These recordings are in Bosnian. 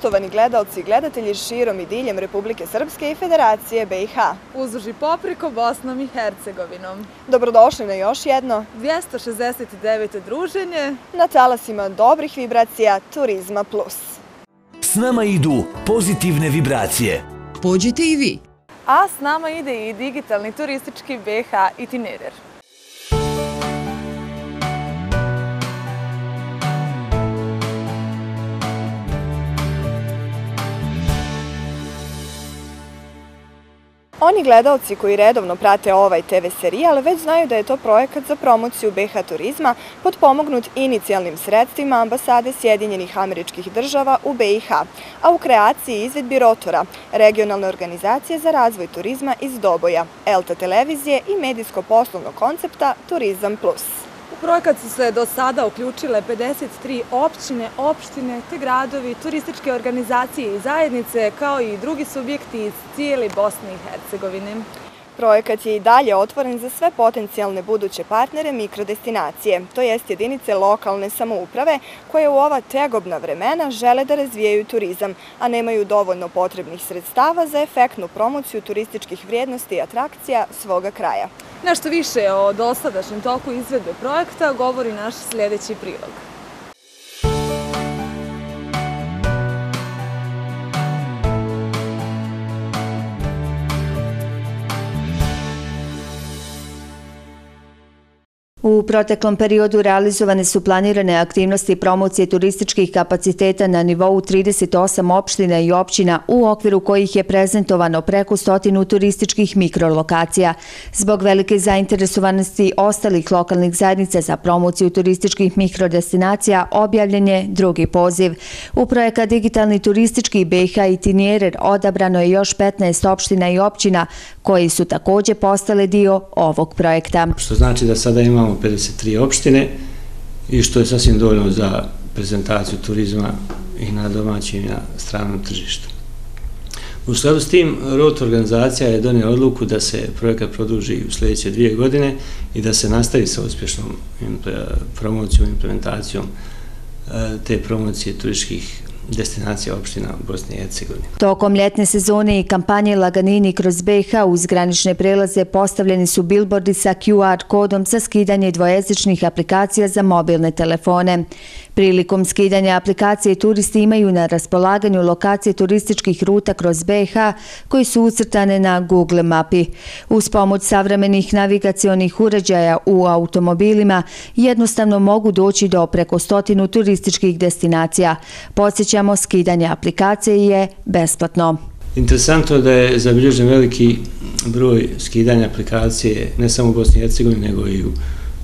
poštovani gledalci i gledatelji širom i diljem Republike Srpske i Federacije BiH. Uzduži popriko Bosnom i Hercegovinom. Dobrodošli na još jedno 269. druženje na talasima dobrih vibracija Turizma Plus. S nama idu pozitivne vibracije. Pođite i vi. A s nama ide i digitalni turistički BiH itinerer. Oni gledalci koji redovno prate ovaj TV serijal već znaju da je to projekat za promociju BH turizma podpomognut inicijalnim sredstvima ambasade Sjedinjenih američkih država u BiH, a u kreaciji izvedbi Rotora, regionalne organizacije za razvoj turizma iz Doboja, Elta televizije i medijsko-poslovnog koncepta Turizam Plus projekat su se do sada uključile 53 općine, opštine te gradovi, turističke organizacije i zajednice, kao i drugi subjekti iz cijeli Bosne i Hercegovine. Projekat je i dalje otvoren za sve potencijalne buduće partnere mikrodestinacije, to jest jedinice lokalne samouprave koje u ova tegobna vremena žele da razvijaju turizam, a nemaju dovoljno potrebnih sredstava za efektnu promociju turističkih vrijednosti i atrakcija svoga kraja. Nešto više o dosadašnjem toku izvedbe projekta govori naš sljedeći prilog. U proteklom periodu realizovane su planirane aktivnosti promocije turističkih kapaciteta na nivou 38 opština i općina u okviru kojih je prezentovano preko stotinu turističkih mikrolokacija. Zbog velike zainteresovanosti ostalih lokalnih zajednica za promociju turističkih mikrodestinacija objavljen je drugi poziv. U projekat Digitalni turistički BiH Itinerer odabrano je još 15 opština i općina koji su također postale dio ovog projekta. Što znači da sada imamo imamo 53 opštine i što je sasvim dovoljno za prezentaciju turizma i na domaćim i na stranom tržištu. U skladu s tim, ROT organizacija je donio odluku da se projekat produži u sljedeće dvije godine i da se nastavi sa uspješnom eh, promocijom i implementacijom eh, te promocije turističkih destinacija opština Bosne i Hercegovine. Tokom ljetne sezone i kampanje Laganini kroz BiH uz granične prelaze postavljeni su bilbordi sa QR kodom za skidanje dvojezičnih aplikacija za mobilne telefone. Prilikom skidanja aplikacije turisti imaju na raspolaganju lokacije turističkih ruta kroz BiH koji su ucrtane na Google mapi. Uz pomoć savremenih navigacijonih uređaja u automobilima jednostavno mogu doći do preko stotinu turističkih destinacija. Podsjećamo, skidanje aplikacije je besplatno. Interesantno je da je zabilježen veliki broj skidanja aplikacije ne samo u Bosni i Hercegovini, nego i u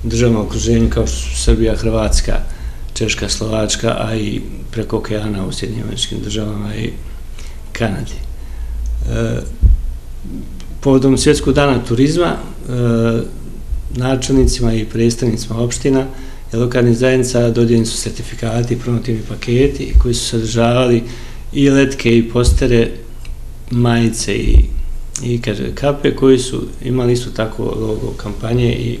državnom okruženju kao što su Srbija, Hrvatska, Češka, Slovačka, a i preko okeana u Sjedinjim američkim državama i Kanadi. E, povodom svjetskog dana turizma, e, načelnicima i predstavnicima opština i lokalnih zajednica dodijeljeni su sertifikati i promotivni paketi koji su sadržavali i letke i postere, majice i, i kaže, kape koji su imali isto tako logo kampanje i,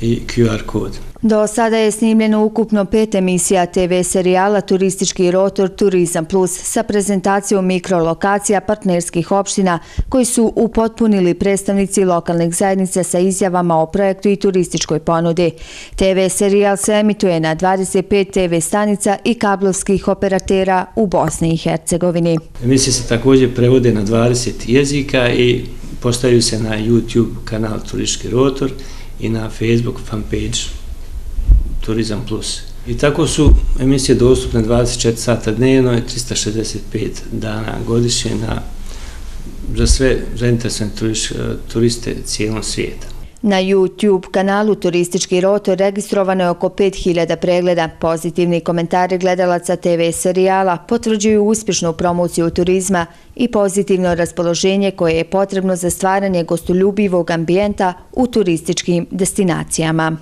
i QR kod. Do sada je snimljeno ukupno pet emisija TV serijala Turistički rotor Turizam Plus sa prezentacijom mikrolokacija partnerskih opština koji su upotpunili predstavnici lokalnih zajednica sa izjavama o projektu i turističkoj ponudi. TV serijal se emituje na 25 TV stanica i kablovskih operatera u Bosni i Hercegovini. Emisije se također prevode na 20 jezika i postavljaju se na YouTube kanal Turistički rotor i na Facebook fanpage Turizam Plus. I tako su emisije dostupne 24 sata dnevno i 365 dana godišnje na, za sve zainteresovane turiste cijelom svijeta. Na YouTube kanalu Turistički rotor registrovano je oko 5000 pregleda. Pozitivni komentari gledalaca TV serijala potvrđuju uspješnu promociju turizma i pozitivno raspoloženje koje je potrebno za stvaranje gostoljubivog ambijenta u turističkim destinacijama.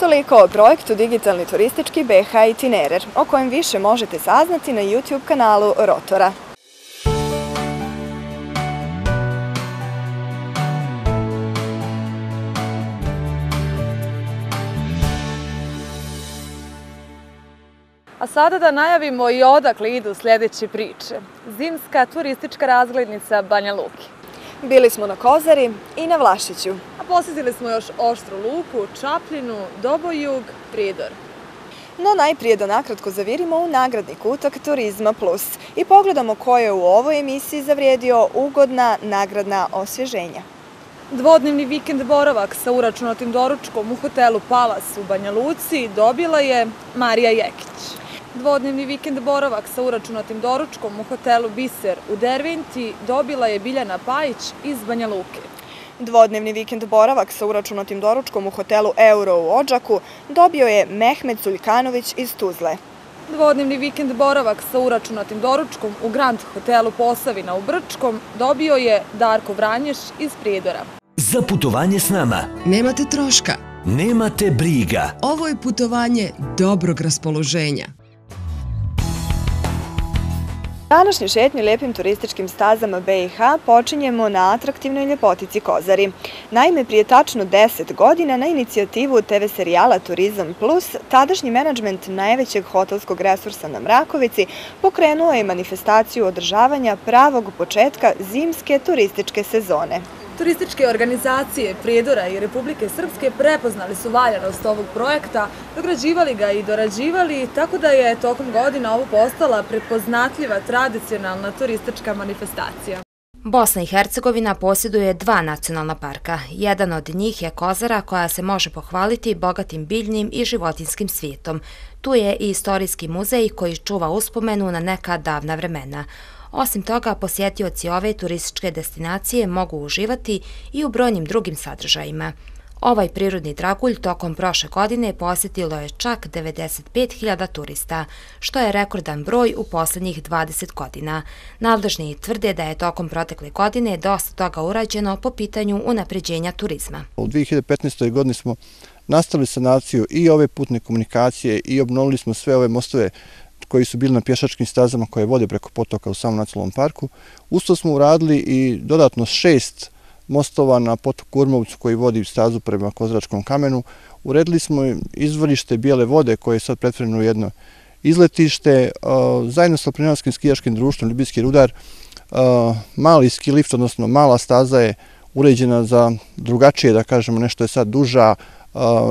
Toliko o projektu Digitalni turistički BH Itinerer, o kojem više možete saznati na YouTube kanalu Rotora. A sada da najavimo i odakle idu sljedeće priče. Zimska turistička razglednica Banja Luki. Bili smo na Kozari i na Vlašiću. A posjetili smo još Oštru Luku, Čapljinu, Dobojug, Pridor. No najprije da nakratko zavirimo u nagradni kutak Turizma Plus i pogledamo ko je u ovoj emisiji zavrijedio ugodna nagradna osvježenja. Dvodnevni vikend boravak sa uračunatim doručkom u hotelu Palas u Banja Luci dobila je Marija Jekić. Dvodnevni vikend boravak sa uračunatim doručkom u hotelu Biser u Derventi dobila je Biljana Pajić iz Banja Luke. Dvodnevni vikend boravak sa uračunatim doručkom u hotelu Euro u Ođaku dobio je Mehmed Suljkanović iz Tuzle. Dvodnevni vikend boravak sa uračunatim doručkom u Grand hotelu Posavina u Brčkom dobio je Darko Vranješ iz Prijedora. Za putovanje s nama. Nemate troška. Nemate briga. Ovo je putovanje dobrog raspoloženja. Današnju šetnju lijepim turističkim stazama BiH počinjemo na atraktivnoj ljepotici Kozari. Naime, prije tačno 10 godina na inicijativu TV serijala Turizam Plus, tadašnji menadžment najvećeg hotelskog resursa na Mrakovici pokrenuo je manifestaciju održavanja pravog početka zimske turističke sezone. Turističke organizacije Prijedora i Republike Srpske prepoznali su valjanost ovog projekta, dograđivali ga i dorađivali, tako da je tokom godina ovo postala prepoznatljiva tradicionalna turistička manifestacija. Bosna i Hercegovina posjeduje dva nacionalna parka. Jedan od njih je Kozara koja se može pohvaliti bogatim biljnim i životinskim svijetom. Tu je i istorijski muzej koji čuva uspomenu na neka davna vremena. Osim toga, posjetioci ove turističke destinacije mogu uživati i u brojnim drugim sadržajima. Ovaj prirodni dragulj tokom prošle godine posjetilo je čak 95.000 turista, što je rekordan broj u posljednjih 20 godina. Nadležni tvrde da je tokom protekle godine dosta toga urađeno po pitanju unapređenja turizma. U 2015. godini smo nastavili sanaciju i ove putne komunikacije i obnovili smo sve ove mostove koji su bili na pješačkim stazama koje vode preko potoka u samom nacionalnom parku. Usto smo uradili i dodatno šest mostova na potoku Urmovcu koji vodi stazu prema Kozračkom kamenu. Uredili smo izvorište bijele vode koje je sad pretvoreno u jedno izletište. Zajedno sa Plinarskim skijaškim društvom Ljubijski rudar, mali ski lift, odnosno mala staza je uređena za drugačije, da kažemo, nešto je sad duža,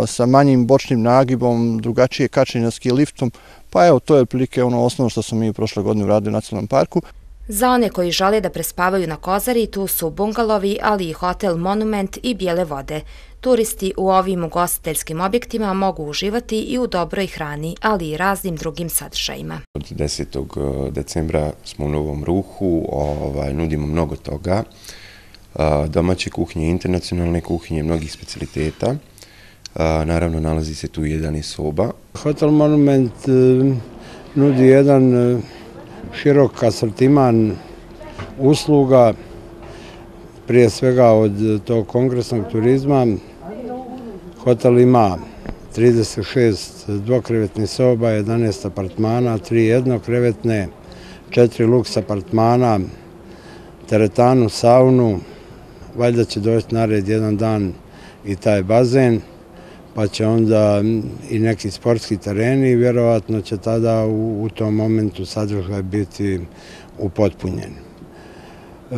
sa manjim bočnim nagibom, drugačije kačenje na ski liftom, Pa evo, to je otprilike ono osnovno što smo mi u prošle godine uradili u nacionalnom parku. Za one koji žele da prespavaju na Kozari, tu su bungalovi, ali i hotel Monument i Bijele vode. Turisti u ovim ugostiteljskim objektima mogu uživati i u dobroj hrani, ali i raznim drugim sadržajima. Od 10. Eh, decembra smo u Novom Ruhu, ovaj, nudimo mnogo toga. Eh, domaće kuhnje, internacionalne kuhnje, mnogih specialiteta. Naravno, nalazi se tu jedan i soba. Hotel Monument e, nudi jedan e, širok asortiman usluga, prije svega od tog kongresnog turizma. Hotel ima 36 dvokrevetnih soba, 11 apartmana, 3 jednokrevetne, 4 luks apartmana, teretanu, saunu, valjda će doći na red jedan dan i taj bazen pa će onda i neki sportski tereni i vjerovatno će tada u, tom momentu sadržaj biti upotpunjen. E,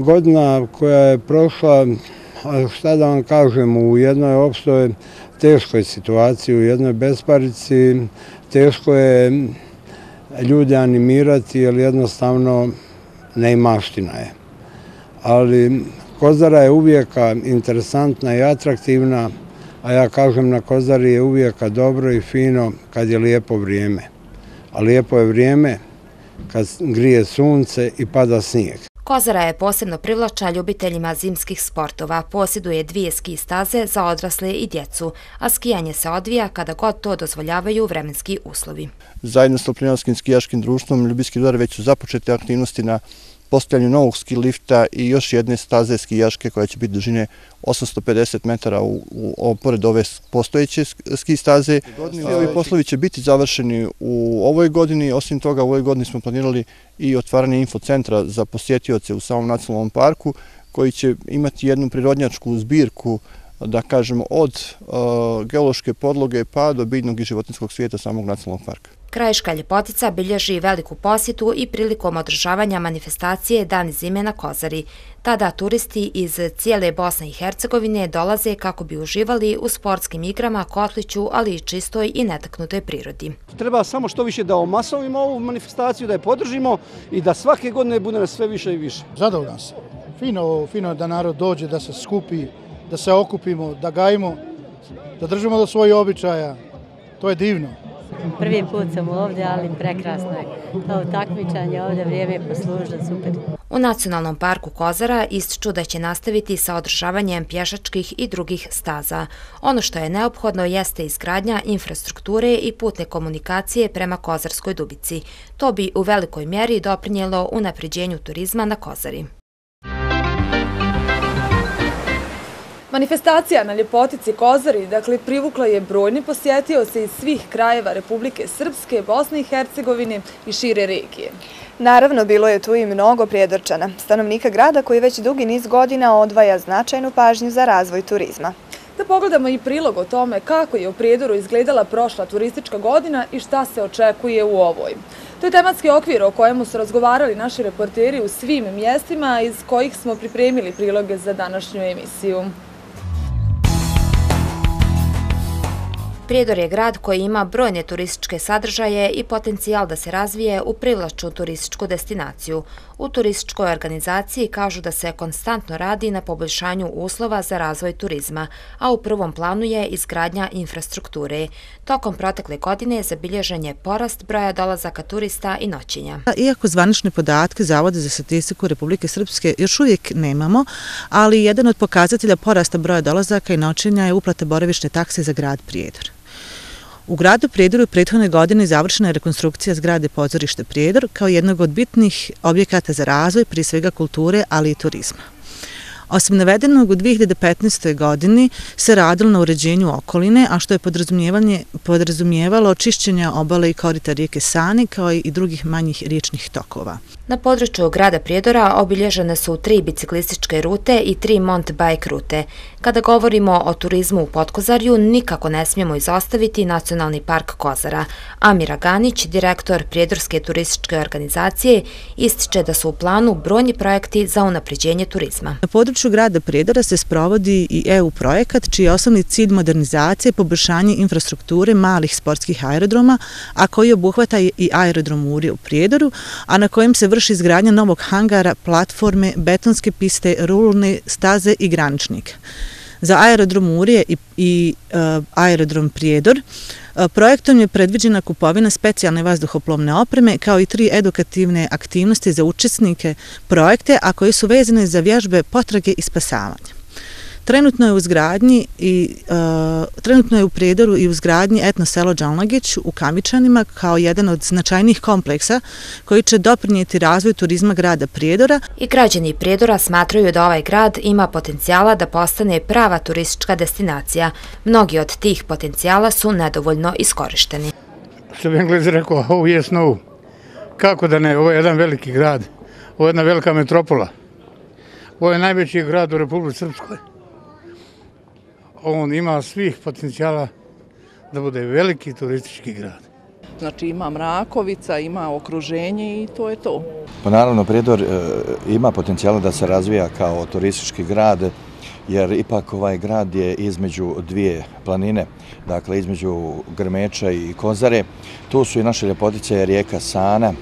godina koja je prošla, šta da vam kažem, u jednoj opštoj teškoj situaciji, u jednoj besparici, teško je ljude animirati, jer jednostavno neimaština je. Ali Kozara je uvijek interesantna i atraktivna, a ja kažem na Kozari je uvijek dobro i fino kad je lijepo vrijeme. A lijepo je vrijeme kad grije sunce i pada snijeg. Kozara je posebno privlača ljubiteljima zimskih sportova, posjeduje dvije ski staze za odrasle i djecu, a skijanje se odvija kada god to dozvoljavaju vremenski uslovi. Zajedno s Lopljinarskim skijaškim društvom Ljubijski udar već su započete aktivnosti na postavljanju novog ski lifta i još jedne staze skijaške koja će biti dužine 850 metara u, u, pored ove postojeće ski staze. Svi ovi poslovi će biti završeni u ovoj godini. Osim toga, u ovoj godini smo planirali i otvaranje infocentra za posjetioce u samom nacionalnom parku koji će imati jednu prirodnjačku zbirku da kažemo od uh, geološke podloge pa do biljnog i životinskog svijeta samog nacionalnog parka. Krajiška ljepotica bilježi veliku posjetu i prilikom održavanja manifestacije Dan zime na Kozari. Tada turisti iz cijele Bosne i Hercegovine dolaze kako bi uživali u sportskim igrama, kotliću, ali i čistoj i netaknutoj prirodi. Treba samo što više da omasovimo ovu manifestaciju, da je podržimo i da svake godine bude sve više i više. Zadovoljan se. Fino, fino da narod dođe, da se skupi, da se okupimo, da gajimo, da držimo do svojih običaja. To je divno. Prvi put sam ovdje, ali prekrasno je. To takmičanje ovdje vrijeme je poslužno, super. U Nacionalnom parku Kozara ističu da će nastaviti sa održavanjem pješačkih i drugih staza. Ono što je neophodno jeste izgradnja infrastrukture i putne komunikacije prema Kozarskoj dubici. To bi u velikoj mjeri doprinjelo u napređenju turizma na Kozari. Manifestacija na Ljepotici Kozari, dakle, privukla je brojni posjetio se iz svih krajeva Republike Srpske, Bosne i Hercegovine i šire regije. Naravno, bilo je tu i mnogo prijedorčana, stanovnika grada koji već dugi niz godina odvaja značajnu pažnju za razvoj turizma. Da pogledamo i prilog o tome kako je u Prijedoru izgledala prošla turistička godina i šta se očekuje u ovoj. To je tematski okvir o kojemu su razgovarali naši reporteri u svim mjestima iz kojih smo pripremili priloge za današnju emisiju. Prijedor je grad koji ima brojne turističke sadržaje i potencijal da se razvije u privlačnu turističku destinaciju. U turističkoj organizaciji kažu da se konstantno radi na poboljšanju uslova za razvoj turizma, a u prvom planu je izgradnja infrastrukture. Tokom protekle godine zabilježen je porast broja dolazaka turista i noćenja. Iako zvanične podatke Zavode za statistiku Republike Srpske još uvijek nemamo, ali jedan od pokazatelja porasta broja dolazaka i noćenja je uplata boravišne takse za grad Prijedor. U gradu Prijedoru prethodne godine završena je rekonstrukcija zgrade pozorište Prijedor kao jednog od bitnih objekata za razvoj, prije svega kulture, ali i turizma. Osim navedenog, u 2015. godini se radilo na uređenju okoline, a što je podrazumijevalo očišćenja obale i korita rijeke Sani, kao i drugih manjih riječnih tokova. Na području grada Prijedora obilježene su tri biciklističke rute i tri mont bike rute. Kada govorimo o turizmu u Podkozarju, nikako ne smijemo izostaviti Nacionalni park Kozara. Amira Ganić, direktor Prijedorske turističke organizacije, ističe da su u planu brojni projekti za unapređenje turizma. Na području grada Prijedora se sprovodi i EU projekat, čiji je osnovni cilj modernizacije i poboljšanje infrastrukture malih sportskih aerodroma, a koji obuhvata i aerodrom Uri u Prijedoru, a na kojem se vrši izgradnja novog hangara, platforme, betonske piste, rulne staze i graničnika. Za aerodrom Urije i, i e, aerodrom Prijedor E, projektom je predviđena kupovina specijalne vazduhoplovne opreme kao i tri edukativne aktivnosti za učesnike projekte, a koji su vezane za vježbe potrage i spasavanja. Trenutno je u zgradnji i uh, trenutno je u Prijedoru i u zgradnji etno selo Đalnagić u Kamičanima kao jedan od značajnih kompleksa koji će doprinijeti razvoj turizma grada Prijedora. I građani Prijedora smatraju da ovaj grad ima potencijala da postane prava turistička destinacija. Mnogi od tih potencijala su nedovoljno iskorišteni. Što bi Englezi rekao, oh yes, no. Kako da ne, ovo je jedan veliki grad, ovo je jedna velika metropola. Ovo je najveći grad u Republike Srpskoj on ima svih potencijala da bude veliki turistički grad. Znači ima Mrakovica, ima okruženje i to je to. Pa naravno, Prijedor e, ima potencijala da se razvija kao turistički grad, jer ipak ovaj grad je između dvije planine, dakle između Grmeča i Kozare. Tu su i naše ljepotice, rijeka Sana,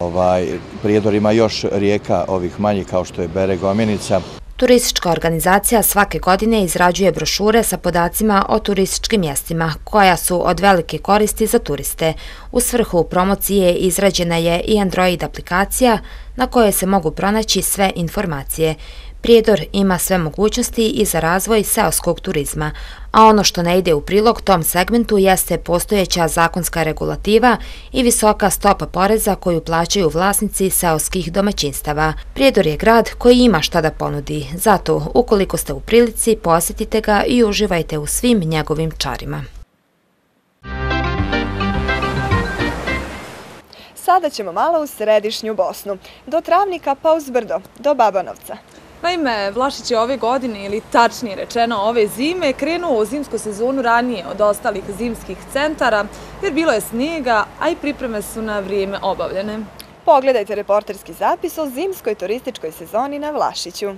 ovaj, Prijedor ima još rijeka ovih manjih kao što je Bere Gomenica. Turistička organizacija svake godine izrađuje brošure sa podacima o turističkim mjestima, koja su od velike koristi za turiste. U svrhu promocije izrađena je i Android aplikacija na kojoj se mogu pronaći sve informacije. Prijedor ima sve mogućnosti i za razvoj seoskog turizma, a ono što ne ide u prilog tom segmentu jeste postojeća zakonska regulativa i visoka stopa poreza koju plaćaju vlasnici seoskih domaćinstava. Prijedor je grad koji ima šta da ponudi, zato ukoliko ste u prilici posjetite ga i uživajte u svim njegovim čarima. Sada ćemo malo u središnju Bosnu, do Travnika pa uz Brdo, do Babanovca. Naime, Vlašić je ove godine, ili tačnije rečeno ove zime, krenuo u zimsku sezonu ranije od ostalih zimskih centara, jer bilo je snijega, a i pripreme su na vrijeme obavljene. Pogledajte reporterski zapis o zimskoj turističkoj sezoni na Vlašiću.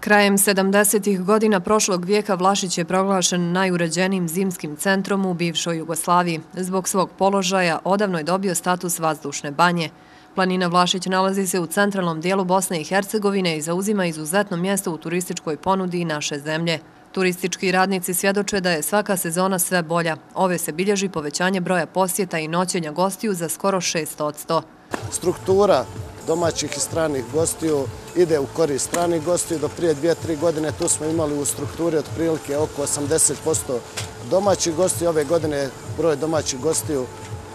Krajem 70. godina prošlog vijeka Vlašić je proglašen najuređenijim zimskim centrom u bivšoj Jugoslaviji. Zbog svog položaja odavno je dobio status vazdušne banje. Planina Vlašić nalazi se u centralnom dijelu Bosne i Hercegovine i zauzima izuzetno mjesto u turističkoj ponudi i naše zemlje. Turistički radnici svjedoče da je svaka sezona sve bolja. Ove se bilježi povećanje broja posjeta i noćenja gostiju za skoro 600. Struktura domaćih i stranih gostiju ide u korist stranih gostiju. Do prije dvije, tri godine tu smo imali u strukturi otprilike oko 80% domaćih gostiju. Ove godine broj domaćih gostiju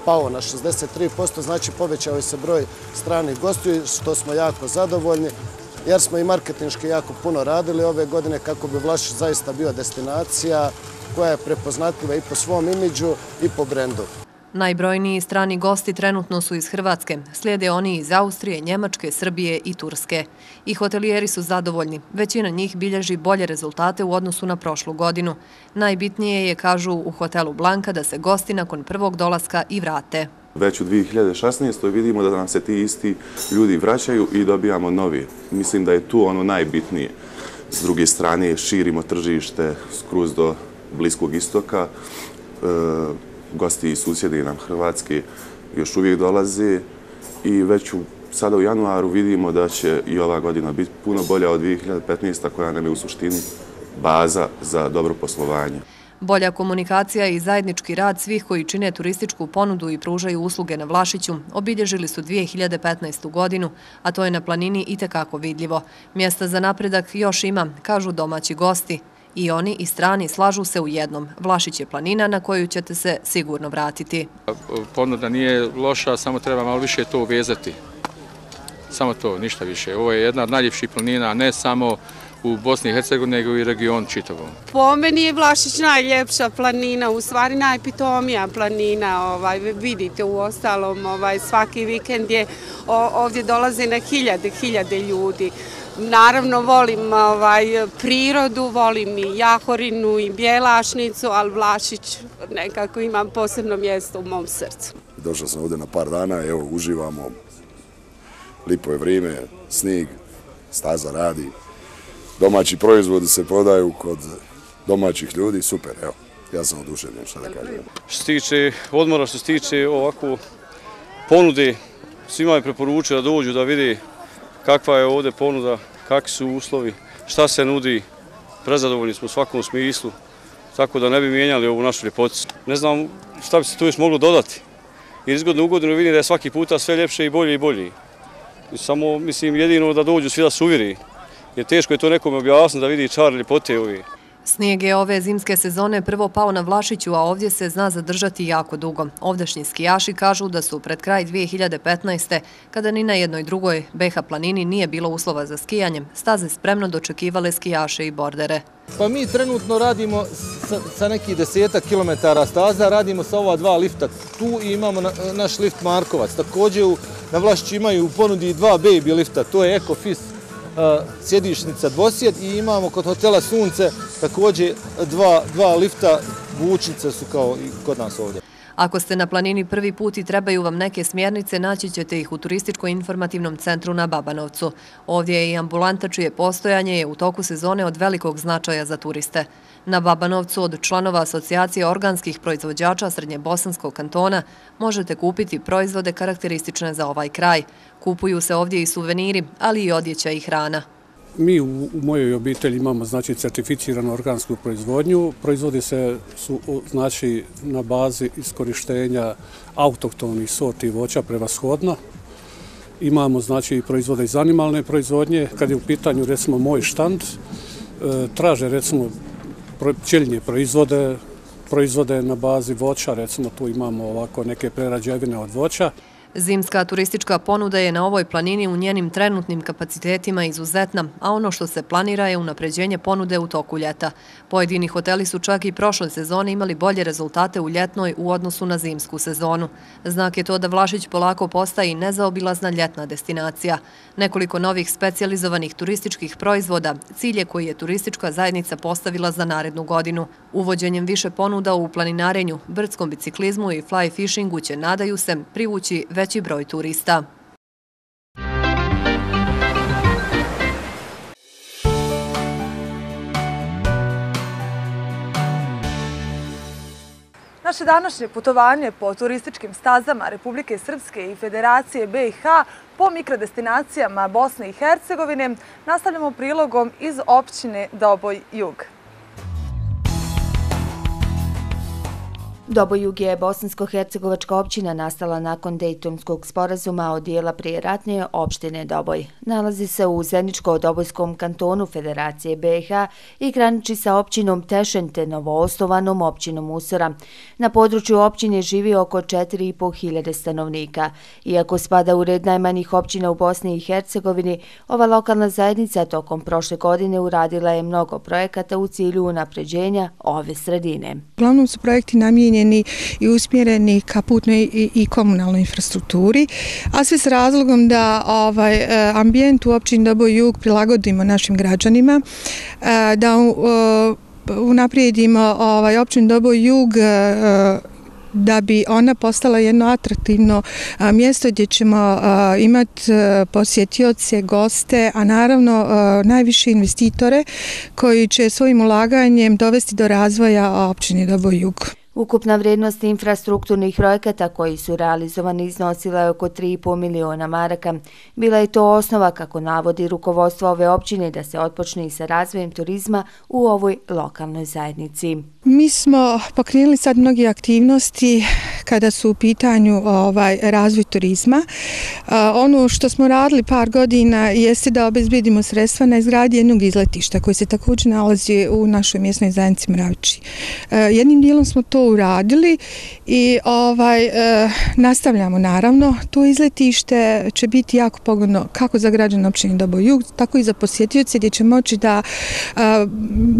pao na 63%, znači povećao se broj stranih gostiju, što smo jako zadovoljni, jer smo i marketinški jako puno radili ove godine kako bi Vlašić zaista bio destinacija koja je prepoznatljiva i po svom imidžu i po brendu. Najbrojniji strani gosti trenutno su iz Hrvatske, slijede oni iz Austrije, Njemačke, Srbije i Turske. I hotelijeri su zadovoljni, većina njih bilježi bolje rezultate u odnosu na prošlu godinu. Najbitnije je, kažu u hotelu Blanka, da se gosti nakon prvog dolaska i vrate. Već u 2016. vidimo da nam se ti isti ljudi vraćaju i dobijamo novi. Mislim da je tu ono najbitnije. S druge strane, širimo tržište skroz do Bliskog istoka, e, gosti i susjedi nam Hrvatske još uvijek dolaze i već u, sada u januaru vidimo da će i ova godina biti puno bolja od 2015. koja nam je u suštini baza za dobro poslovanje. Bolja komunikacija i zajednički rad svih koji čine turističku ponudu i pružaju usluge na Vlašiću obilježili su 2015. godinu, a to je na planini i tekako vidljivo. Mjesta za napredak još ima, kažu domaći gosti. I oni i strani slažu se u jednom. Vlašić je planina na koju ćete se sigurno vratiti. Ponuda nije loša, samo treba malo više to uvezati. Samo to, ništa više. Ovo je jedna od najljepših planina, ne samo u Bosni i Hercegovini, nego i region čitavom. Po meni je Vlašić najljepša planina, u stvari najpitomija planina. Ovaj, vidite u ostalom, ovaj, svaki vikend je ovdje dolaze na hiljade, hiljade ljudi. Naravno volim ovaj, prirodu, volim i Jahorinu i Bjelašnicu, ali Vlašić nekako imam posebno mjesto u mom srcu. Došao sam ovdje na par dana, evo uživamo, lipo je vrijeme, snig, staza radi, domaći proizvodi se prodaju kod domaćih ljudi, super, evo, ja sam oduševljen, šta da kažem. Što se tiče odmora, što se tiče ovako ponude, svima je preporučio da dođu da vidi kakva je ovdje ponuda, kakvi su uslovi, šta se nudi, prezadovoljni smo u svakom smislu, tako da ne bi mijenjali ovu našu ljepoticu. Ne znam šta bi se tu još moglo dodati, jer izgodno ugodno vidim da je svaki puta sve ljepše i bolje i bolje. Samo, mislim, jedino da dođu svi da se uvjeri, jer teško je to nekome objasniti da vidi čar ljepote ovih. Snijeg je ove zimske sezone prvo pao na Vlašiću, a ovdje se zna zadržati jako dugo. Ovdašnji skijaši kažu da su pred kraj 2015. kada ni na jednoj drugoj BH planini nije bilo uslova za skijanje, staze spremno dočekivale skijaše i bordere. Pa mi trenutno radimo sa nekih desetak kilometara staza, radimo sa ova dva lifta tu i imamo naš lift Markovac. Također na Vlašiću imaju u ponudi dva baby lifta, to je Ecofist E, sjedišnica dvosjed i imamo kod hotela Sunce također dva, dva lifta, vučnice su kao i kod nas ovdje. Ako ste na planini prvi put i trebaju vam neke smjernice, naći ćete ih u turističko-informativnom centru na Babanovcu. Ovdje je i ambulanta čije postojanje je u toku sezone od velikog značaja za turiste. Na Babanovcu od članova asocijacije organskih proizvođača Srednje Bosanskog kantona možete kupiti proizvode karakteristične za ovaj kraj. Kupuju se ovdje i suveniri, ali i odjeća i hrana. Mi u mojoj obitelji imamo znači certificiranu organsku proizvodnju. Proizvodi se su znači na bazi iskorištenja autoktonih sorti voća prevashodno. Imamo znači proizvode iz animalne proizvodnje. Kad je u pitanju recimo moj štand, e, traže recimo pčeljnje proizvode, proizvode na bazi voća, recimo tu imamo ovako neke prerađevine od voća. Zimska turistička ponuda je na ovoj planini u njenim trenutnim kapacitetima izuzetna, a ono što se planira je unapređenje ponude u toku ljeta. Pojedini hoteli su čak i prošle sezone imali bolje rezultate u ljetnoj u odnosu na zimsku sezonu. Znak je to da Vlašić polako postaje i nezaobilazna ljetna destinacija. Nekoliko novih specializovanih turističkih proizvoda, cilje koji je turistička zajednica postavila za narednu godinu. Uvođenjem više ponuda u planinarenju, brdskom biciklizmu i fly fishingu će, nadaju se, privući veći broj turista. Naše današnje putovanje po turističkim stazama Republike Srpske i Federacije BiH po mikrodestinacijama Bosne i Hercegovine nastavljamo prilogom iz općine Doboj Jug. Dobojug je bosansko-hercegovačka općina nastala nakon Dejtonskog sporazuma od dijela prijeratne opštine Doboj. Nalazi se u Zeničko-Dobojskom kantonu Federacije BiH i graniči sa općinom Tešen te novoostovanom općinom Usora. Na području općine živi oko 4.500 stanovnika. Iako spada u red najmanjih općina u Bosni i Hercegovini, ova lokalna zajednica tokom prošle godine uradila je mnogo projekata u cilju unapređenja ove sredine. Uglavnom su projekti namijenjeni namijenjeni i usmjereni ka putnoj i, i komunalnoj infrastrukturi, a sve s razlogom da ovaj e, ambijent u općini Dobo Jug prilagodimo našim građanima, e, da e, unaprijedimo ovaj općin Dobo Jug da bi ona postala jedno atraktivno mjesto gdje ćemo imati posjetioce, goste, a naravno najviše investitore koji će svojim ulaganjem dovesti do razvoja općine Dobo Jug. Ukupna vrednost infrastrukturnih projekata koji su realizovani iznosila je oko 3,5 miliona maraka. Bila je to osnova, kako navodi rukovodstvo ove općine, da se otpočne i sa razvojem turizma u ovoj lokalnoj zajednici. Mi smo pokrenuli sad mnogi aktivnosti kada su u pitanju ovaj razvoj turizma. E, ono što smo radili par godina jeste da obezbedimo sredstva na izgradi jednog izletišta koji se također nalazi u našoj mjesnoj zajednici Mravići. E, jednim dijelom smo to uradili i ovaj e, nastavljamo naravno. To izletište će biti jako pogodno kako za građane općine Dobo Jug, tako i za posjetioce gdje će moći da e,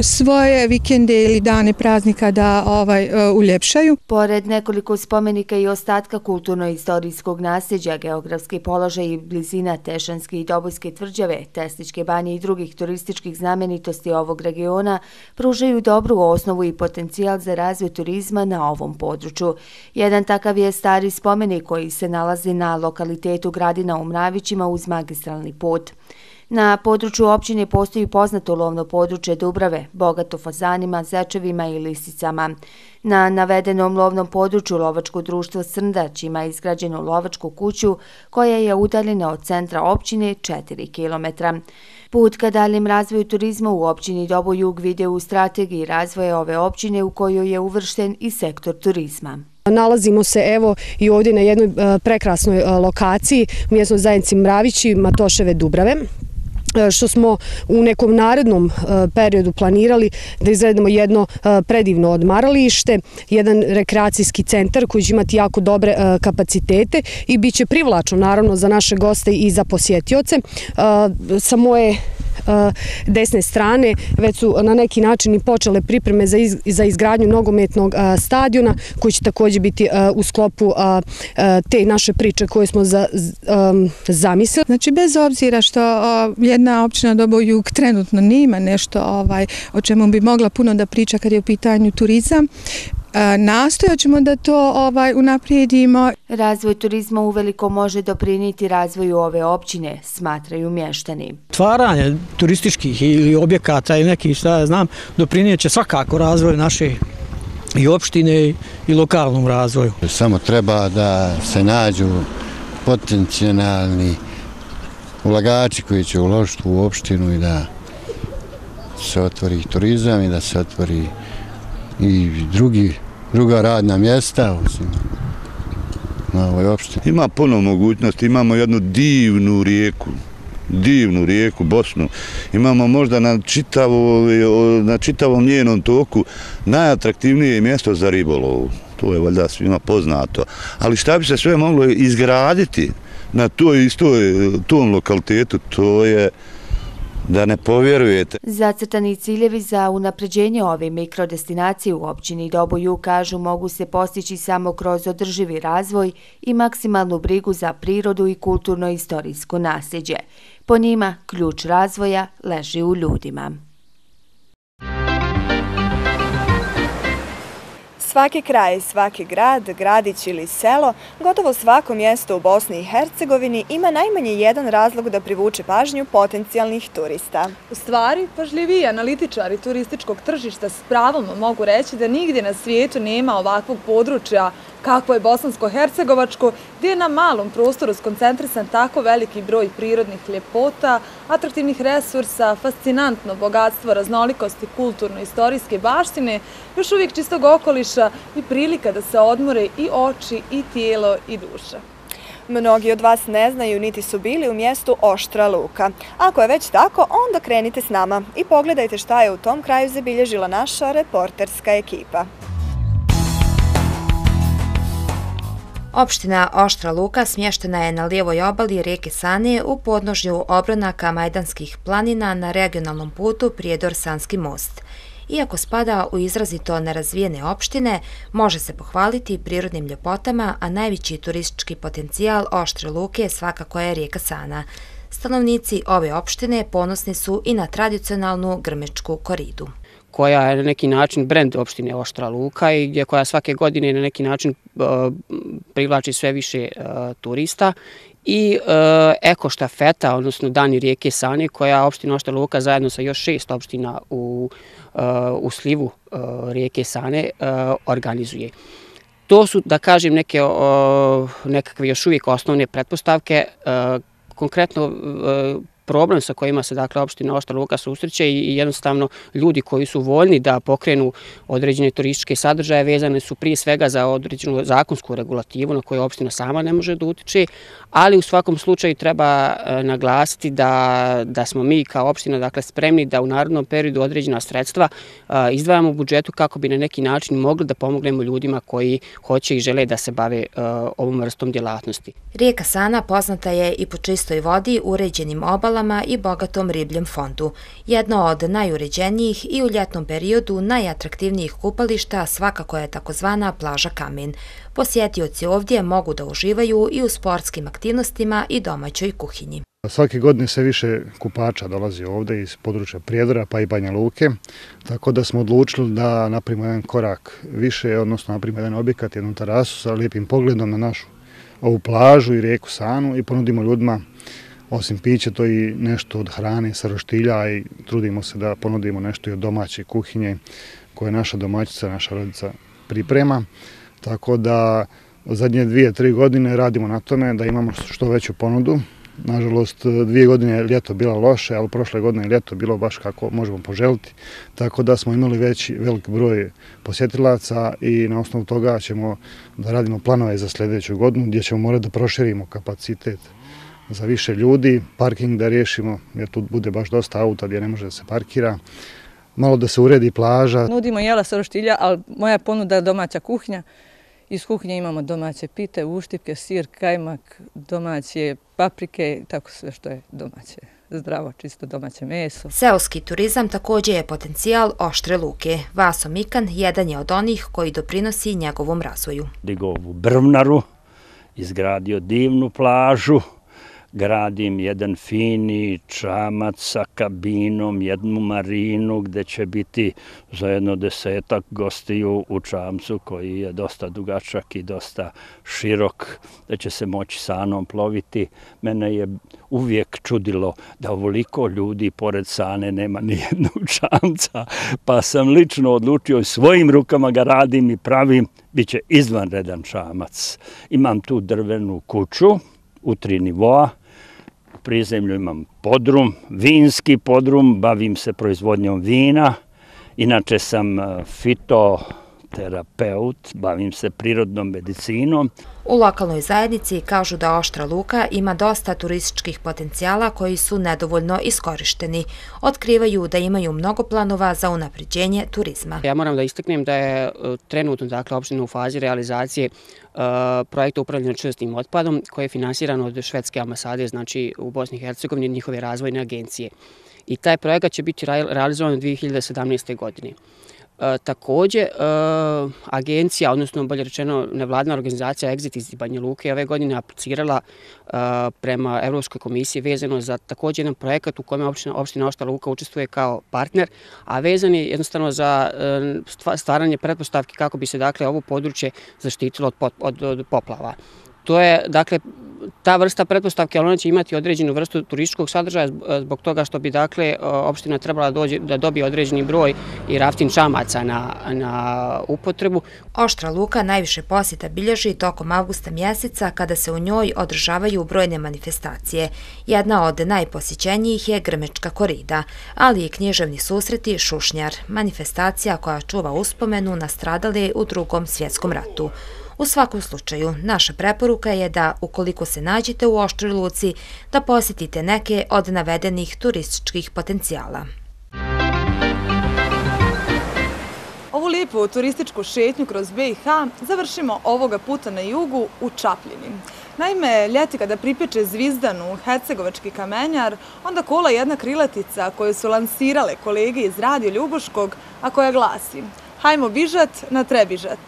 svoje vikende ili dane praznika da ovaj e, uljepšaju. Pored nekoliko spomenika i ostatka kulturno-istorijskog nasljeđa, geografski položaj i blizina Tešanske i Dobojske tvrđave, Tesličke banje i drugih turističkih znamenitosti ovog regiona pružaju dobru osnovu i potencijal za razvoj turizma turizma na ovom području. Jedan takav je stari spomenik koji se nalazi na lokalitetu Gradina u Mravićima uz magistralni put. Na području općine postoji poznato lovno područje Dubrave, bogato fazanima, zečevima i lisicama. Na navedenom lovnom području lovačko društvo Srndać ima izgrađenu lovačku kuću koja je udaljena od centra općine 4 km. Put ka daljem razvoju turizma u općini Dobo Jug vide u strategiji razvoja ove općine u kojoj je uvršten i sektor turizma. Nalazimo se evo i ovdje na jednoj e, prekrasnoj e, lokaciji u mjesnoj zajednici Mravići, Matoševe Dubrave. E, što smo u nekom narednom e, periodu planirali da izvedemo jedno e, predivno odmaralište, jedan rekreacijski centar koji će imati jako dobre kapacitete i bit će privlačno naravno za naše goste i za posjetioce. Sa moje desne strane već su na neki način i počele pripreme za izgradnju nogometnog stadiona koji će također biti u sklopu te naše priče koje smo zamislili. Znači bez obzira što jedna općina Dobo Jug trenutno nima nešto ovaj, o čemu bi mogla puno da priča kad je u pitanju turizam, Nastojat ćemo da to ovaj unaprijedimo. Razvoj turizma uveliko može dopriniti razvoju ove općine, smatraju mještani. Tvaranje turističkih ili objekata ili nekih šta ja znam doprinijet će svakako razvoj naše i opštine i lokalnom razvoju. Samo treba da se nađu potencijalni ulagači koji će uložiti u opštinu i da se otvori turizam i da se otvori i drugi, druga radna mjesta osim na ovoj opštini. Ima puno mogućnosti, imamo jednu divnu rijeku divnu rijeku Bosnu. Imamo možda na, čitavo, na čitavom njenom toku najatraktivnije mjesto za ribolovu. To je valjda svima poznato. Ali šta bi se sve moglo izgraditi na toj istoj tom lokalitetu, to je da ne povjerujete. Zacrtani ciljevi za unapređenje ove mikrodestinacije u općini Doboju kažu mogu se postići samo kroz održivi razvoj i maksimalnu brigu za prirodu i kulturno-istorijsko nasljeđe. Po njima, ključ razvoja leži u ljudima. Svaki kraj, svaki grad, gradić ili selo, gotovo svako mjesto u Bosni i Hercegovini ima najmanje jedan razlog da privuče pažnju potencijalnih turista. U stvari, pažljiviji analitičari turističkog tržišta s pravom mogu reći da nigdje na svijetu nema ovakvog područja kako je Bosansko-Hercegovačko, gdje je na malom prostoru skoncentrisan tako veliki broj prirodnih ljepota, atraktivnih resursa, fascinantno bogatstvo raznolikosti kulturno-istorijske baštine, još uvijek čistog okoliša i prilika da se odmore i oči, i tijelo, i duša. Mnogi od vas ne znaju niti su bili u mjestu Oštra Luka. Ako je već tako, onda krenite s nama i pogledajte šta je u tom kraju zabilježila naša reporterska ekipa. Opština Oštra Luka smještena je na lijevoj obali rijeke Sane u podnožju obronaka Majdanskih planina na regionalnom putu Prijedor-Sanski most. Iako spada u izrazito nerazvijene opštine, može se pohvaliti prirodnim ljepotama, a najveći turistički potencijal Oštre Luke svakako je rijeka Sana. Stanovnici ove opštine ponosni su i na tradicionalnu grmečku koridu koja je na neki način brend opštine Oštra Luka i gdje koja svake godine na neki način e, privlači sve više e, turista i e, eko štafeta, odnosno Dani rijeke Sane, koja opština Ošta Luka zajedno sa još šest opština u, e, u slivu rijeke Sane organizuje. To su, da kažem, neke nekakve još uvijek osnovne pretpostavke. Konkretno problem sa kojima se dakle opština Ošta Luka susreće i jednostavno ljudi koji su voljni da pokrenu određene turističke sadržaje vezane su prije svega za određenu zakonsku regulativu na koju opština sama ne može da utiče, ali u svakom slučaju treba e, naglasiti da, da smo mi kao opština dakle, spremni da u narodnom periodu određena sredstva e, izdvajamo u budžetu kako bi na neki način mogli da pomognemo ljudima koji hoće i žele da se bave e, ovom vrstom djelatnosti. Rijeka Sana poznata je i po čistoj vodi, uređenim obalama i bogatom ribljem fondu. Jedno od najuređenijih i u ljetnom periodu najatraktivnijih kupališta svakako je takozvana plaža Kamen. Posjetioci ovdje mogu da uživaju i u sportskim aktivnostima i domaćoj kuhinji. Svake godine se više kupača dolazi ovdje iz područja Prijedora pa i Banja Luke, tako da smo odlučili da napravimo jedan korak više, odnosno napravimo jedan objekat, jednu terasu sa lijepim pogledom na našu ovu plažu i rijeku Sanu i ponudimo ljudima osim pića, to i nešto od hrane sa roštilja i trudimo se da ponudimo nešto i od domaće kuhinje koje naša domaćica, naša rodica priprema. Tako da zadnje dvije, tri godine radimo na tome da imamo što veću ponudu. Nažalost, dvije godine je ljeto bila loše, ali prošle godine je ljeto bilo baš kako možemo poželiti. Tako da smo imali veći, velik broj posjetilaca i na osnovu toga ćemo da radimo planove za sljedeću godinu gdje ćemo morati da proširimo kapacitet za više ljudi, parking da riješimo jer tu bude baš dosta auta gdje ne može da se parkira malo da se uredi plaža. Nudimo jela sa roštilja, ali moja ponuda je domaća kuhnja. Iz kuhnje imamo domaće pite, uštipke, sir, kajmak, domaće paprike, tako sve što je domaće zdravo, čisto domaće meso. Seoski turizam također je potencijal oštre luke. Vaso Mikan jedan je od onih koji doprinosi njegovom razvoju. Digovu brvnaru, izgradio divnu plažu, gradim jedan fini čamac sa kabinom, jednu marinu gde će biti za jedno desetak gostiju u čamcu koji je dosta dugačak i dosta širok, da će se moći sanom ploviti. Mene je uvijek čudilo da ovoliko ljudi pored sane nema ni jednog čamca, pa sam lično odlučio svojim rukama ga radim i pravim, bit će izvanredan čamac. Imam tu drvenu kuću, u tri nivoa, prizemlju imam podrum, vinski podrum, bavim se proizvodnjom vina. Inače sam e, fito terapeut, bavim se prirodnom medicinom. U lokalnoj zajednici kažu da Oštra Luka ima dosta turističkih potencijala koji su nedovoljno iskorišteni. Otkrivaju da imaju mnogo planova za unapređenje turizma. Ja moram da istaknem da je e, trenutno dakle, opština u fazi realizacije e, projekta upravljanja čvrstim otpadom koje je finansirano od švedske ambasade znači u Bosni i Hercegovini njihove razvojne agencije. I taj projekat će biti realizovan u 2017. godine. E, takođe, e, agencija, odnosno bolje rečeno nevladna organizacija Exit iz Banja Luke ove godine aplicirala e, prema Evropskoj komisiji vezano za takođe jedan projekat u kojem opština opština Ošta Luka učestvuje kao partner, a vezan je jednostavno za e, stvaranje pretpostavki kako bi se dakle ovo područje zaštitilo od, od, od poplava. To je, dakle, ta vrsta pretpostavke, ali ona će imati određenu vrstu turističkog sadržaja e, zbog toga što bi, dakle, e, opština trebala da dobije određeni broj i raftin čamaca na na upotrebu. Oštra Luka najviše posjeta bilježi tokom augusta mjeseca kada se u njoj održavaju brojne manifestacije. Jedna od najposjećenijih je Grmečka korida, ali i književni susreti Šušnjar, manifestacija koja čuva uspomenu na stradale u drugom svjetskom ratu. U svakom slučaju, naša preporuka je da, ukoliko se nađete u Oštroj Luci, da posjetite neke od navedenih turističkih potencijala. Ovu lijepu turističku šetnju kroz BiH završimo ovoga puta na jugu u Čapljini. Naime, ljeti kada pripeče zvizdanu Hercegovački kamenjar, onda kola jedna krilatica koju su lansirale kolege iz Radio Ljubuškog, a koja glasi Hajmo bižat na trebižat.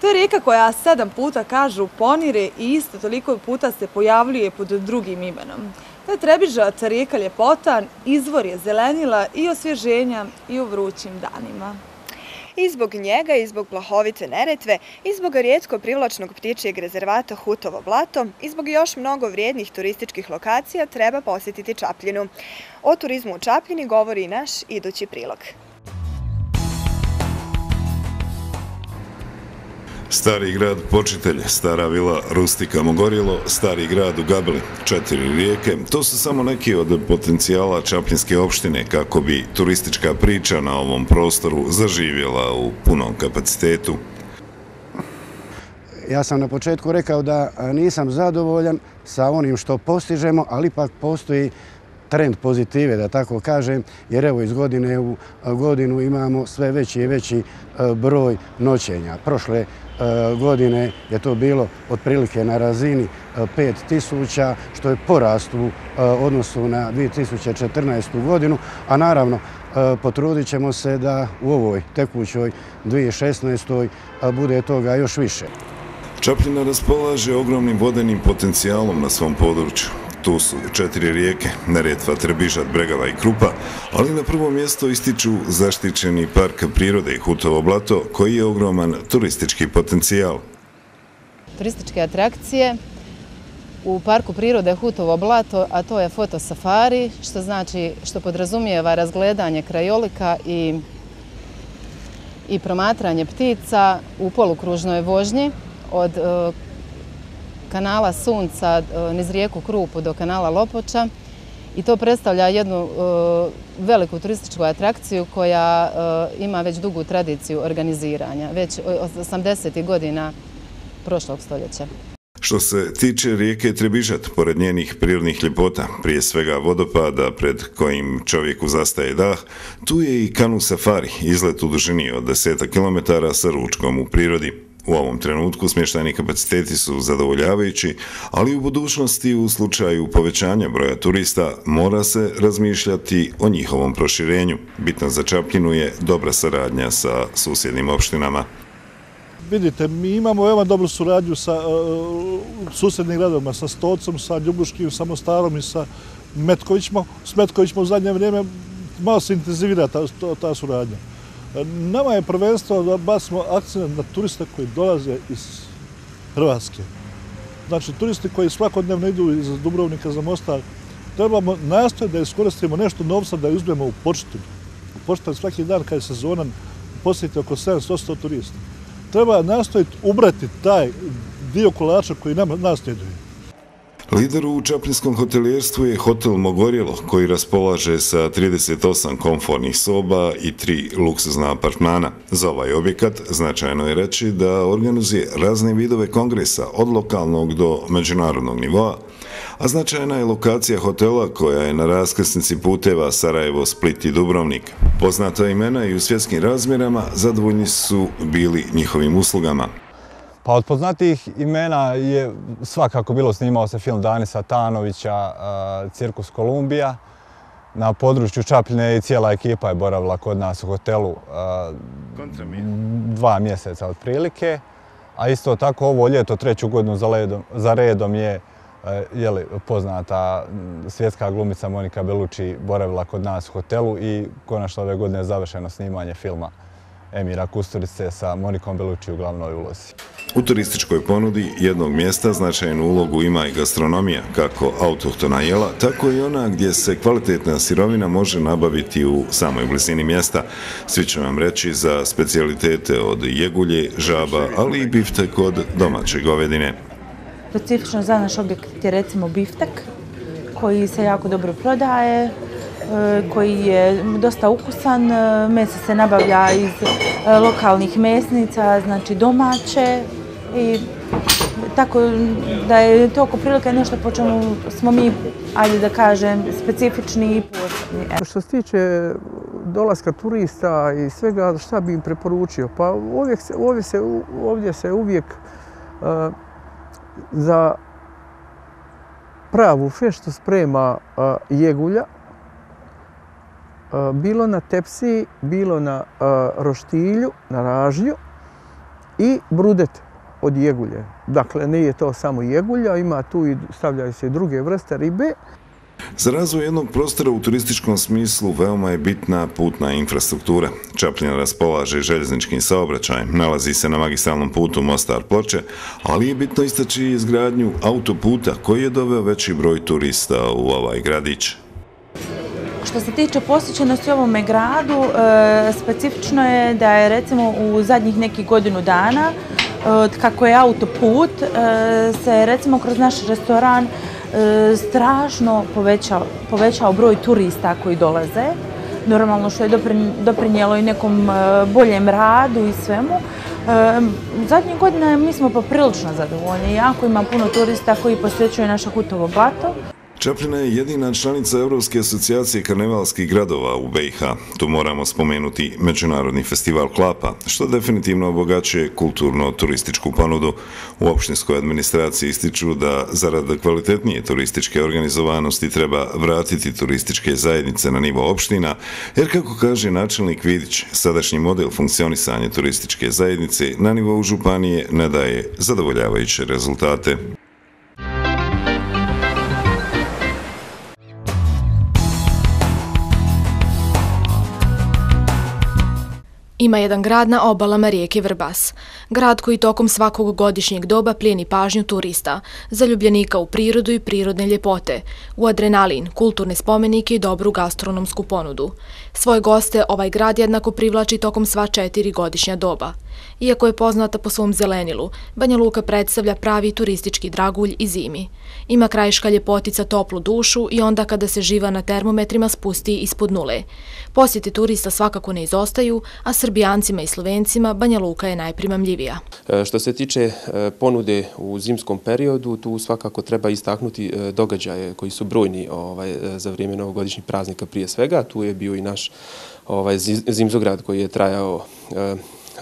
To je rijeka koja sedam puta kažu ponire i isto toliko puta se pojavljuje pod drugim imenom. To je Trebižac, rijeka ljepota, izvor je zelenila i osvježenja i u vrućim danima. I zbog njega, i zbog plahovite neretve, i zbog rijetko privlačnog ptičijeg rezervata Hutovo blato, i zbog još mnogo vrijednih turističkih lokacija treba posjetiti Čapljinu. O turizmu u Čapljini govori i naš idući prilog. Stari grad Počitelj, Stara vila Rustika Mogorilo, Stari grad u Gabeli, četiri rijeke, to su samo neki od potencijala Čapljinske opštine kako bi turistička priča na ovom prostoru zaživjela u punom kapacitetu. Ja sam na početku rekao da nisam zadovoljan sa onim što postižemo, ali ipak postoji trend pozitive, da tako kažem, jer evo iz godine u godinu imamo sve veći i veći e, broj noćenja. Prošle e, godine je to bilo otprilike na razini e, 5000, što je porast u odnosu na 2014. godinu, a naravno potrudit ćemo se da u ovoj tekućoj 2016. bude toga još više. Čapljina raspolaže ogromnim vodenim potencijalom na svom području. Tu su četiri rijeke, Neretva, Trebižat, Bregava i Krupa, ali na prvo mjesto ističu zaštićeni park prirode i Hutovo blato, koji je ogroman turistički potencijal. Turističke atrakcije u parku prirode Hutovo blato, a to je fotosafari, što znači što podrazumijeva razgledanje krajolika i i promatranje ptica u polukružnoj vožnji od e, kanala Sunca e, niz rijeku Krupu do kanala Lopoča i to predstavlja jednu e, veliku turističku atrakciju koja e, ima već dugu tradiciju organiziranja, već 80. godina prošlog stoljeća. Što se tiče rijeke Trebižat, pored njenih prirodnih ljepota, prije svega vodopada pred kojim čovjeku zastaje dah, tu je i kanu safari, izlet u dužini od 10 km sa ručkom u prirodi. U ovom trenutku smještajni kapaciteti su zadovoljavajući, ali u budućnosti u slučaju povećanja broja turista mora se razmišljati o njihovom proširenju. Bitno za Čapljinu je dobra saradnja sa susjednim opštinama. Vidite, mi imamo veoma dobru suradnju sa uh, susjednim gradovima, sa Stocom, sa Ljubuškim, sa Mostarom i sa Metkovićmo. S Metkovićmo u zadnje vrijeme malo se intenzivira ta, ta suradnja. Nama je prvenstvo da basimo akcent na turiste koji dolaze iz Hrvatske. Znači, turisti koji svakodnevno idu iz Dubrovnika za Mostar, trebamo nastojati da iskoristimo nešto novca da uzmemo u početu. U početu svaki dan kada je sezona posjeti oko 700 turista. Treba nastojiti ubrati taj dio kolača koji nam nas Lider u Čaplinskom hotelijerstvu je hotel Mogorjelo, koji raspolaže sa 38 komfornih soba i tri luksuzna apartmana. Za ovaj objekat značajno je reći da organizuje razne vidove kongresa od lokalnog do međunarodnog nivoa, a značajna je lokacija hotela koja je na raskrsnici puteva Sarajevo, Split i Dubrovnik. Poznata imena i u svjetskim razmjerama zadovoljni su bili njihovim uslugama. Pa od poznatih imena je svakako bilo snimao se film Danisa Tanovića, Cirkus Kolumbija. Na području Čapljine i cijela ekipa je boravila kod nas u hotelu dva mjeseca otprilike. A isto tako ovo ljeto, treću godinu za redom je poznata svjetska glumica Monika Belucci boravila kod nas u hotelu i konačno ove godine je završeno snimanje filma Emira Kusturice sa Monikom Belucci u glavnoj ulozi. U turističkoj ponudi jednog mjesta značajnu ulogu ima i gastronomija, kako autohtona jela, tako i ona gdje se kvalitetna sirovina može nabaviti u samoj blizini mjesta. Svi ću vam reći za specialitete od jegulje, žaba, ali i biftek od domaće govedine. Specifično za naš objekt je recimo biftek, koji se jako dobro prodaje, e, koji je dosta ukusan. E, Meso se nabavlja iz e, lokalnih mesnica, znači domaće. I tako da je to oko prilike nešto po čemu smo mi, ajde da kažem, specifični i posebni. Što se tiče dolaska turista i svega, šta bi im preporučio? Pa ovdje se, ovdje se, ovdje se uvijek uh, za pravu feštu sprema uh, jegulja, bilo na tepsiji, bilo na roštilju, na ražnju i brudet od jegulje. Dakle, nije to samo jegulja, ima tu i stavljaju se druge vrste ribe. Za razvoj jednog prostora u turističkom smislu veoma je bitna putna infrastruktura. Čapljina raspolaže željezničkim saobraćajem, nalazi se na magistralnom putu Mostar-Ploče, ali je bitno istaći izgradnju autoputa koji je doveo veći broj turista u ovaj gradić. Što se tiče posjećenosti ovome gradu, e, specifično je da je recimo u zadnjih nekih godinu dana, e, kako je autoput, e, se recimo kroz naš restoran E, strašno povećao povećao broj turista koji dolaze. Normalno što je doprinjelo i nekom e, boljem radu i svemu. E, Zadnjih godina mi smo poprilično zadovoljni. Jako ima puno turista koji posjećuju naše Hutovo blato. Čapljina je jedina članica Evropske asocijacije karnevalskih gradova u BiH. Tu moramo spomenuti Međunarodni festival Klapa, što definitivno obogaćuje kulturno-turističku ponudu. U opštinskoj administraciji ističu da zarad kvalitetnije turističke organizovanosti treba vratiti turističke zajednice na nivo opština, jer kako kaže načelnik Vidić, sadašnji model funkcionisanja turističke zajednice na nivou županije ne daje zadovoljavajuće rezultate. Ima jedan grad na obalama rijeke Vrbas. Grad koji tokom svakog godišnjeg doba plijeni pažnju turista, zaljubljenika u prirodu i prirodne ljepote, u adrenalin, kulturne spomenike i dobru gastronomsku ponudu. Svoje goste ovaj grad jednako privlači tokom sva četiri godišnja doba. Iako je poznata po svom zelenilu, Banja Luka predstavlja pravi turistički dragulj i zimi. Ima krajiška ljepotica toplu dušu i onda kada se živa na termometrima spusti ispod nule. Posjeti turista svakako ne izostaju, a Srbijancima i Slovencima Banja Luka je najprimamljivija. E, što se tiče e, ponude u zimskom periodu, tu svakako treba istaknuti e, događaje koji su brojni ovaj, za vrijeme novogodišnjih praznika prije svega. Tu je bio i naš ovaj, zimzograd koji je trajao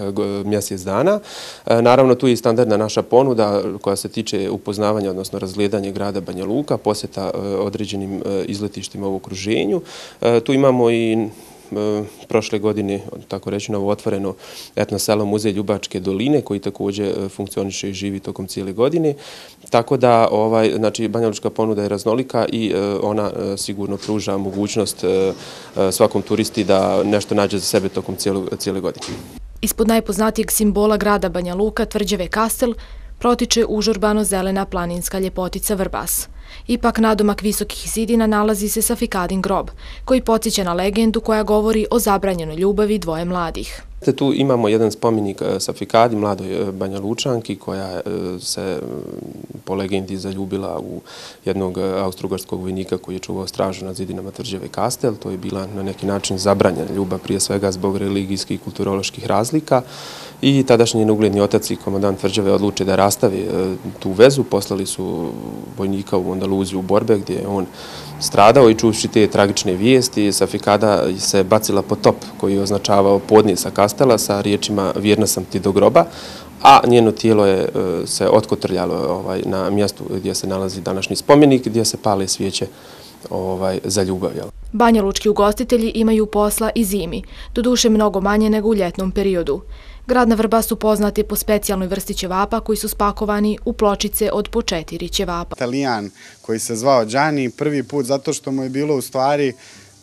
E, mjesec dana. E, naravno, tu je i standardna naša ponuda koja se tiče upoznavanja, odnosno razgledanja grada Banja Luka, posjeta e, određenim izletištima u okruženju. Tu imamo i prošle godine, tako reći, novo otvoreno etno selo Muzej Ljubačke doline, koji također funkcioniše i živi tokom cijele godine. Tako da, ovaj, znači, Banjalučka ponuda je raznolika i ona sigurno pruža mogućnost svakom turisti da nešto nađe za sebe tokom cijele godine. Ispod najpoznatijeg simbola grada Banja Luka, tvrđave Kastel, protiče užurbano-zelena planinska ljepotica Vrbas. Ipak nadomak visokih zidina nalazi se Fikadin grob, koji podsjeća na legendu koja govori o zabranjenoj ljubavi dvoje mladih. Tu imamo jedan spomenik e, Safikadi, mladoj e, Banja Lučanki, koja e, se mm, po legendi zaljubila u jednog austrugarskog vojnika koji je čuvao stražu na zidinama Tvrđave Kastel. To je bila na neki način zabranjena ljubav prije svega zbog religijskih i kulturoloških razlika. I tadašnji ugledni otac i komandant Tvrđave odluče da rastavi tu vezu. Poslali su vojnika u Andaluziju u borbe gdje je on stradao i čuši te tragične vijesti. Safikada se bacila po top koji je označavao podnije sa kastela sa riječima vjerna sam ti do groba, a njeno tijelo je e, se otkotrljalo ovaj, na mjestu gdje se nalazi današnji spomenik, gdje se pale svijeće ovaj, za ljubav. Banja Lučki ugostitelji imaju posla i zimi, doduše mnogo manje nego u ljetnom periodu. Grad na Vrbasu poznat poznati po specijalnoj vrsti ćevapa koji su spakovani u pločice od po četiri ćevapa. Italijan koji se zvao Gianni prvi put zato što mu je bilo u stvari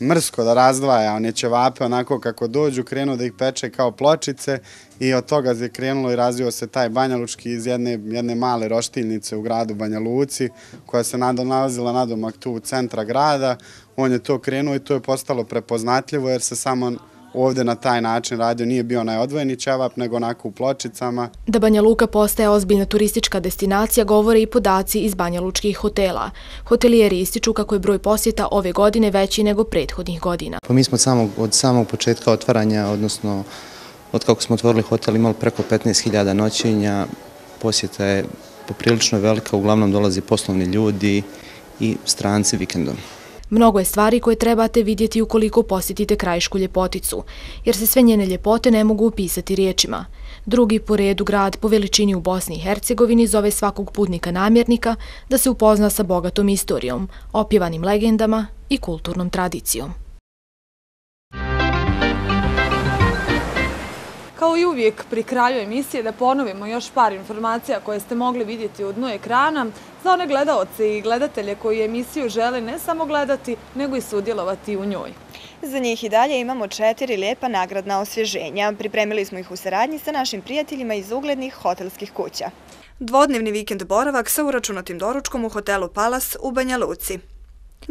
mrsko da razdvaja one ćevape onako kako dođu, krenuo da ih peče kao pločice i od toga je krenulo i razvio se taj Banjalučki iz jedne, jedne male roštiljnice u gradu Banja Luci koja se nalazila nadomak tu u centra grada. On je to krenuo i to je postalo prepoznatljivo jer se samo ovde na taj način radio, nije bio onaj odvojeni čevap, nego onako u pločicama. Da Banja Luka postaje ozbiljna turistička destinacija, govore i podaci iz Banja Lučkih hotela. Hotelijeri ističu kako je broj posjeta ove godine veći nego prethodnih godina. Pa mi smo od samog, od samog početka otvaranja, odnosno od kako smo otvorili hotel, imali preko 15.000 noćenja. Posjeta je poprilično velika, uglavnom dolazi poslovni ljudi i stranci vikendom. Mnogo je stvari koje trebate vidjeti ukoliko posjetite krajišku ljepoticu, jer se sve njene ljepote ne mogu upisati riječima. Drugi po redu grad po veličini u Bosni i Hercegovini zove svakog putnika namjernika da se upozna sa bogatom istorijom, opjevanim legendama i kulturnom tradicijom. Kao i uvijek pri kraju emisije da ponovimo još par informacija koje ste mogli vidjeti u dnu ekrana za one gledalce i gledatelje koji emisiju žele ne samo gledati, nego i sudjelovati u njoj. Za njih i dalje imamo četiri lijepa nagradna osvježenja. Pripremili smo ih u saradnji sa našim prijateljima iz uglednih hotelskih kuća. Dvodnevni vikend boravak sa uračunatim doručkom u hotelu Palas u Banja Luci.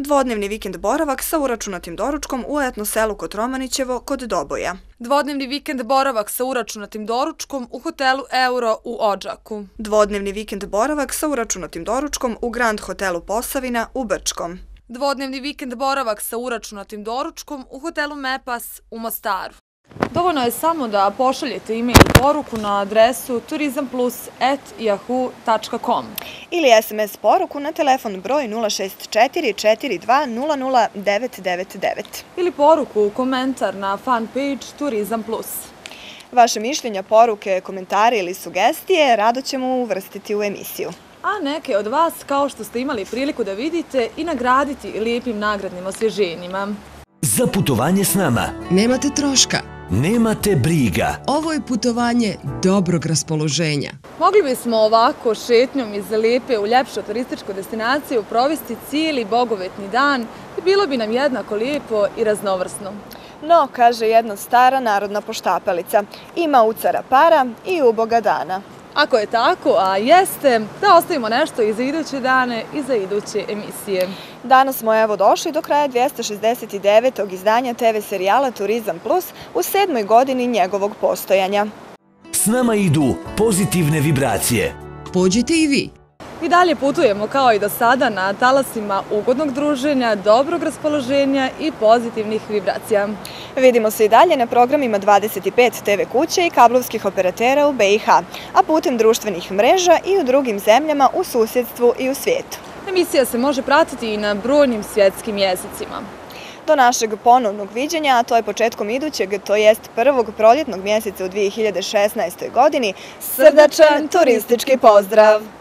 Dvodnevni vikend boravak sa uračunatim doručkom u etno selu kod Romanićevo kod Doboja. Dvodnevni vikend boravak sa uračunatim doručkom u hotelu Euro u Ođaku. Dvodnevni vikend boravak sa uračunatim doručkom u Grand hotelu Posavina u Brčkom. Dvodnevni vikend boravak sa uračunatim doručkom u hotelu Mepas u Mostaru. Dovoljno je samo da pošaljete e-mail poruku na adresu turizamplus.yahoo.com ili SMS poruku na telefon broj 064 42 00999 ili poruku u komentar na fanpage Turizam Plus. Vaše mišljenja, poruke, komentare ili sugestije rado ćemo uvrstiti u emisiju. A neke od vas, kao što ste imali priliku da vidite, i nagraditi lijepim nagradnim osvježenjima. Za putovanje s nama. Nemate troška. Nemate briga. Ovo je putovanje dobrog raspoloženja. Mogli bismo ovako šetnjom iz Lijepe u ljepšu turističku destinaciju provesti cijeli bogovetni dan i bilo bi nam jednako lijepo i raznovrsno. No, kaže jedna stara narodna poštapalica, ima ucara para i uboga dana. Ako je tako, a jeste, da ostavimo nešto i za iduće dane i za iduće emisije. Danas smo evo došli do kraja 269. izdanja TV serijala Turizam Plus u sedmoj godini njegovog postojanja. S nama idu pozitivne vibracije. Pođite i vi. I dalje putujemo kao i do sada na talasima ugodnog druženja, dobrog raspoloženja i pozitivnih vibracija. Vidimo se i dalje na programima 25 TV kuće i kablovskih operatera u BiH, a putem društvenih mreža i u drugim zemljama u susjedstvu i u svijetu. Emisija se može pratiti i na brojnim svjetskim jezicima. Do našeg ponovnog viđenja, a to je početkom idućeg, to jest prvog proljetnog mjeseca u 2016. godini, srdačan turistički pozdrav!